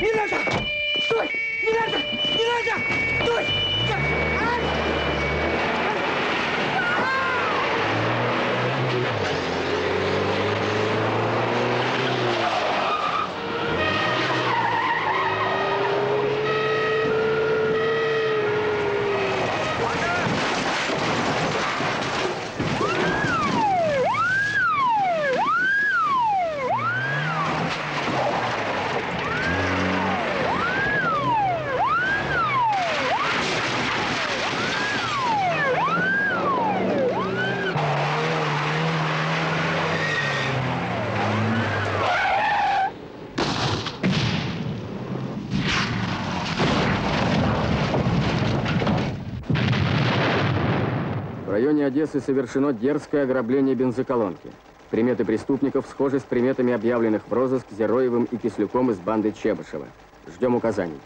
Миланда! Стой! В районе Одессы совершено дерзкое ограбление бензоколонки. Приметы преступников схожи с приметами объявленных в розыск Зероевым и Кислюком из банды Чебышева. Ждем указаний.